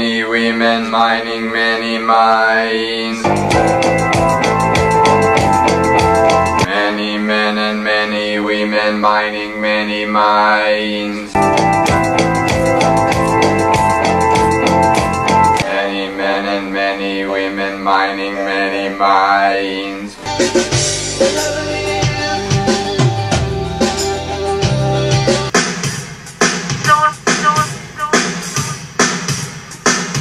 many women mining many mines. Many men and many women mining many mines. Many men and many women mining many mines.